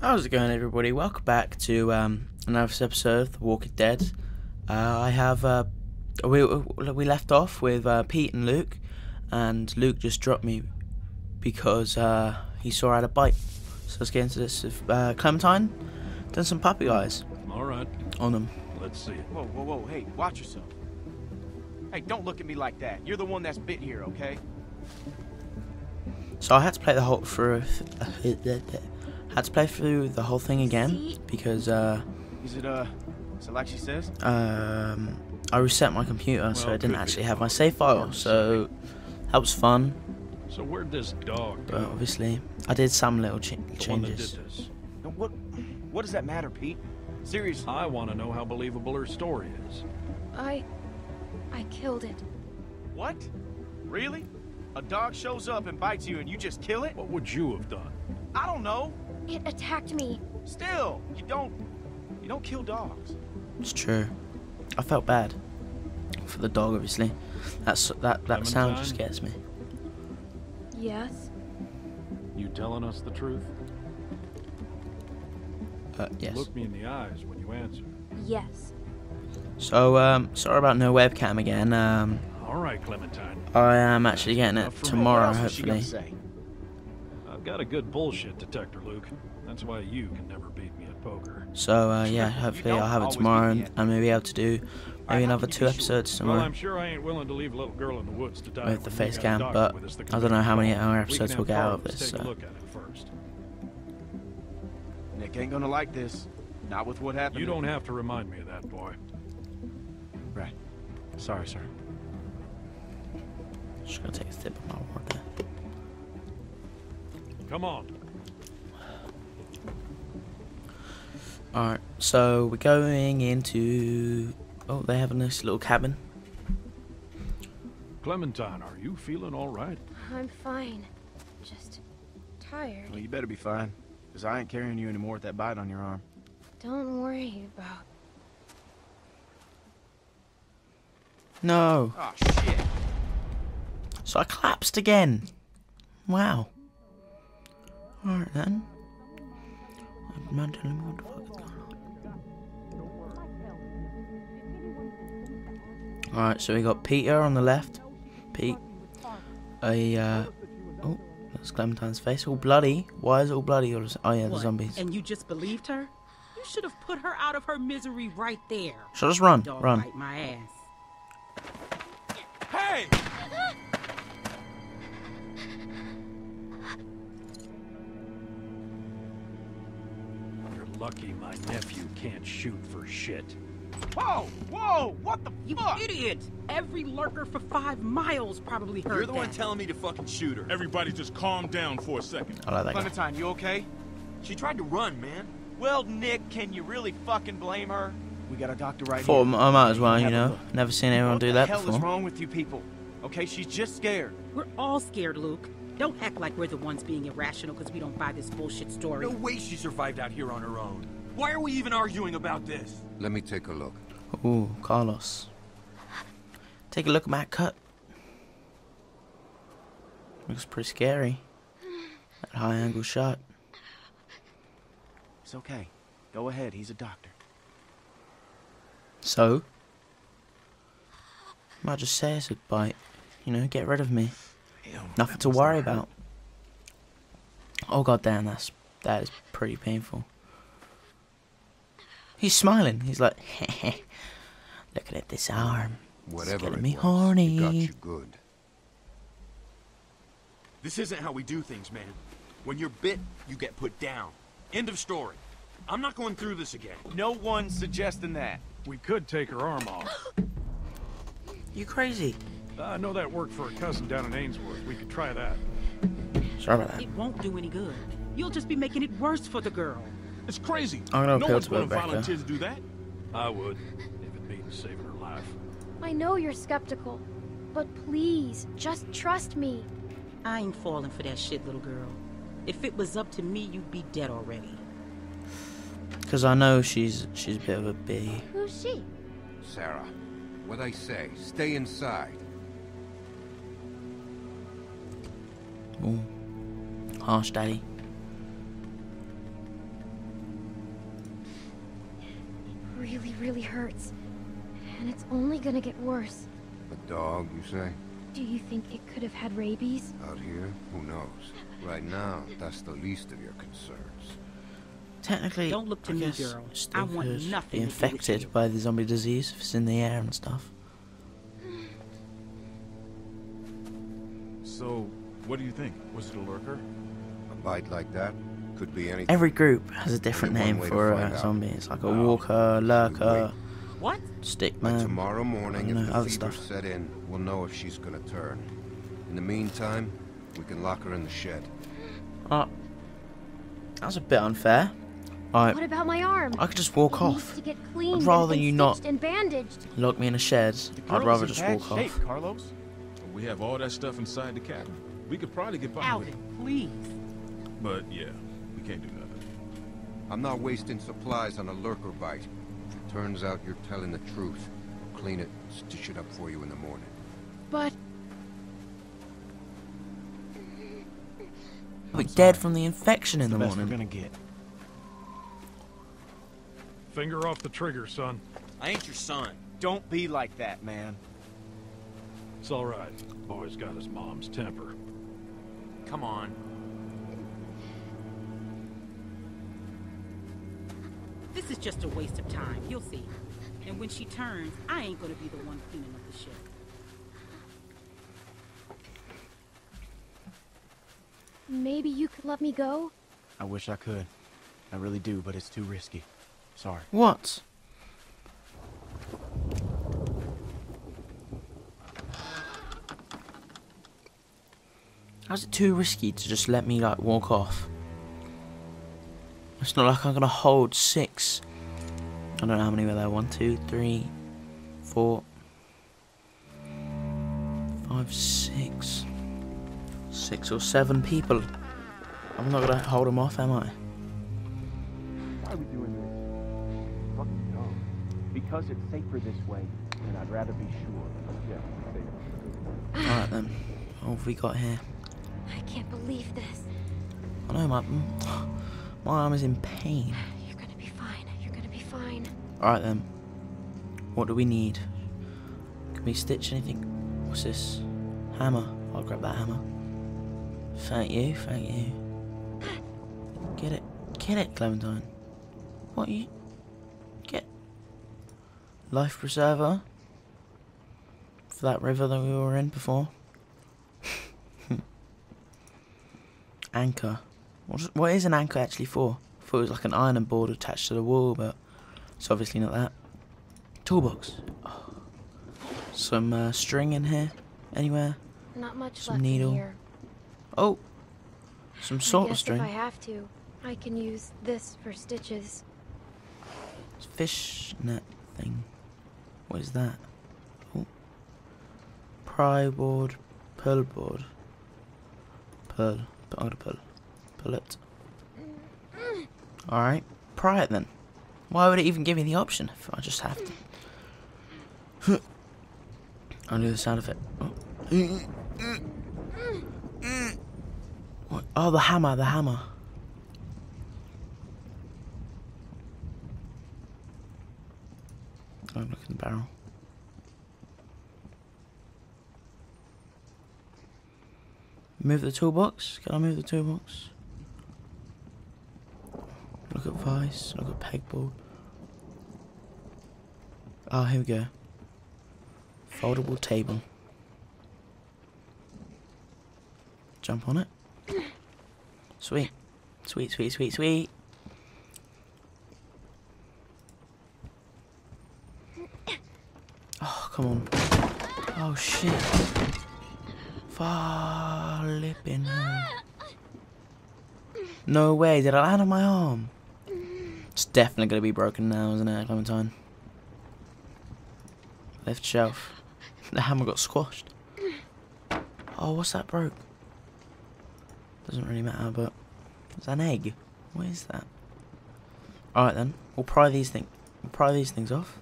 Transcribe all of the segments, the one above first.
How's it going, everybody? Welcome back to um, another episode of The Walking Dead. Uh, I have uh, we we left off with uh, Pete and Luke, and Luke just dropped me because uh, he saw I had a bite. So let's get into this. Uh, Clementine done some puppy eyes All right, on them. let's see it. Whoa, whoa, whoa, hey, watch yourself. Hey, don't look at me like that. You're the one that's bit here, okay? So I had to play the whole through. Had to play through the whole thing again because uh, Is it, uh, is it like she says? um, I reset my computer, so I didn't actually have my save file. So that was fun, So where'd this dog but go? obviously I did some little ch- The one that changes. Now, What, what does that matter, Pete? Seriously. I want to know how believable her story is. I. I killed it. What? Really? A dog shows up and bites you and you just kill it? What would you have done? I don't know. It attacked me. Still, you don't, you don't kill dogs. It's true. I felt bad for the dog, obviously. That's that that sound just Clementine? gets me. Yes. You telling us the truth? Uh, yes. Look me in the eyes when you answer. Yes. So um, sorry about no webcam again. Um, All right, Clementine. I am actually getting it Enough for tomorrow, what else was she gonna hopefully. Say? I've got a good bullshit detector, Luke. That's why you can never beat me at poker. So uh, yeah, hopefully I'll have it tomorrow, and, at and maybe able to do maybe another two be sure? episodes Well, tomorrow I'm sure I ain't willing to leave a little girl in the woods to die with the face got cam, but with us that I don't know how many call. hour episodes can we'll get out of this. So look at it first. Nick ain't gonna like this. Not with what happened. You don't have to remind me of that, boy. Right. Sorry, sir. just gonna take a sip of my water. Come on. All right, so we're going into. Oh, they have a nice little cabin. Clementine, are you feeling all right? I'm fine. Just tired. Well, you better be fine. Because I ain't carrying you anymore with that bite on your arm. Don't worry about. No, Oh, shit. so I collapsed again. Wow. All right then. Man, telling me what the fuck is going on. All right, so we got Peter on the left. Pete. A uh. Oh, that's Clementine's face, all bloody. Why is it all bloody? All of Oh yeah, the zombies. And you just believed her? You should have put her out of her misery right there. So just run, Dog run. bite my ass. Hey! Lucky my nephew can't shoot for shit. Whoa! Whoa! What the You fuck? idiot! Every lurker for five miles probably heard You're the that. one telling me to fucking shoot her. Everybody just calm down for a second. I like that guy. Clementine, you okay? She tried to run, man. Well, Nick, can you really fucking blame her? We got a doctor right Thought here. I might as well, you know. Never seen anyone what do the hell is wrong with you people? Okay, she's just scared. We're all scared, Luke. Don't act like we're the ones being irrational because we don't buy this bullshit story. No way she survived out here on her own. Why are we even arguing about this? Let me take a look. Ooh, Carlos. Take a look at my cut. Looks pretty scary. That high angle shot. It's okay. Go ahead, he's a doctor. So? Might just say it's a bite. You know, get rid of me. Ew, Nothing to worry about. Oh god damn, that's that is pretty painful. He's smiling. He's like, looking at this arm. Whatever getting it me was, horny. it got you good. This isn't how we do things, man. When you're bit, you get put down. End of story. I'm not going through this again. No one's suggesting that. We could take her arm off. You crazy? I know that worked for a cousin down in Ainsworth. We could try that. Sorry about that. It won't do any good. You'll just be making it worse for the girl. It's crazy. I'm gonna no appeal one's gonna Rebecca. volunteer to do that. I would, if it means saving her life. I know you're skeptical, but please, just trust me. I ain't falling for that shit, little girl. If it was up to me, you'd be dead already. Because I know she's she's a bit of a bee. Who's she? Sarah, what I say, stay inside. Ooh. Harsh day. Really, really hurts. And it's only gonna get worse. A dog, you say? Do you think it could have had rabies? Out here? Who knows? Right now, that's the least of your concerns. Technically, don't look to I me, girl. I want nothing. Be infected by the zombie disease if it's in the air and stuff. So, what do you think? Was it a lurker? A bite like that could be anything. Every group has a different Only name for find a out. zombie. It's like a Wow. walker, lurker, What? Stickman. By tomorrow morning, I don't if the other fever stuff. set in, we'll know if she's gonna turn. In the meantime, we can lock her in the shed. Uh, oh, that was a bit unfair. Alright, What about my arm? I could just walk It off. to get cleaned rather you not- stitched bandaged. Lock me in a shed. I'd rather just walk shape, off. Carlos. We have all that stuff inside the cabin. We could probably get by with Alvin, it. please. But yeah, we can't do nothing. I'm not wasting supplies on a lurker bite. If it turns out you're telling the truth, I'll clean it, and stitch it up for you in the morning. But I'll be dead from the infection in the the best we're morning. gonna get. Finger off the trigger, son. I ain't your son. Don't be like that, man. It's all right. Boy's got his mom's temper. Come on. This is just a waste of time. You'll see. And when she turns, I ain't gonna be the one cleaning up the shit. maybe you could let me go? I wish I could. I really do, but it's too risky. Sorry. What? How's it too risky to just let me like walk off? It's not like I'm gonna hold six. I don't know how many were there. One, two, three, four, five, six, six or seven people. I'm not gonna hold them off, am I? Why are we doing this? Fucking dumb. Because it's safer this way, and I'd rather be sure. Yeah, safer. Alright then. What have we got here? I can't believe this. I know my my arm is in pain. You're gonna be fine. You're gonna be fine. Alright then. What do we need? Can we stitch anything? What's this? Hammer. I'll grab that hammer. Thank you, thank you. Get it. Get it, Clementine. What you get? Life preserver? For that river that we were in before? Anchor. What is, what is an anchor actually for? I thought it was like an iron board attached to the wall, but it's obviously not that. Toolbox. Oh. Some uh, string in here? Anywhere? Not much Some left needle. here. Oh! Some sort of string. if I have to, I can use this for stitches. Fish net thing. What is that? Oh. Pry board. Pearl board. Pearl. I'm gonna pull. Pull it. Alright. Pry it then. Why would it even give me the option if I just have to? I'll do the sound. Oh. What? Oh, the hammer, the hammer. Oh, look in the barrel. Move the toolbox. Can I move the toolbox? Look at vice. Look at pegboard. Oh, here we go. Foldable table. Jump on it. Sweet. Sweet, sweet, sweet, sweet. Oh, come on. Oh, shit. Flipping hell. No way, did I land on my arm? It's definitely gonna be broken now, isn't it, Clementine? Left shelf. The hammer got squashed. Oh, what's that broke? Doesn't really matter, but it's an egg. What is that? Alright then, we'll pry these things. We'll pry these things off.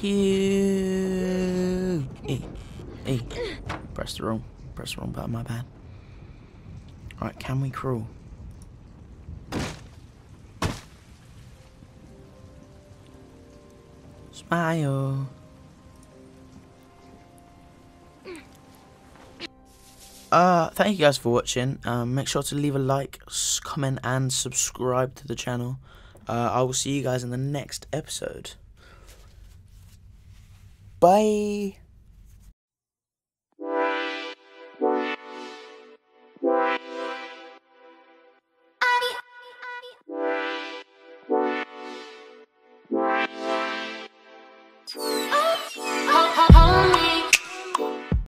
you. Hey, hey. Press the wrong, press the wrong button, my bad. Alright, can we crawl? Smile. Uh, thank you guys for watching. Um, make sure to leave a like, comment, and subscribe to the channel. Uh, I will see you guys in the next episode. Bye.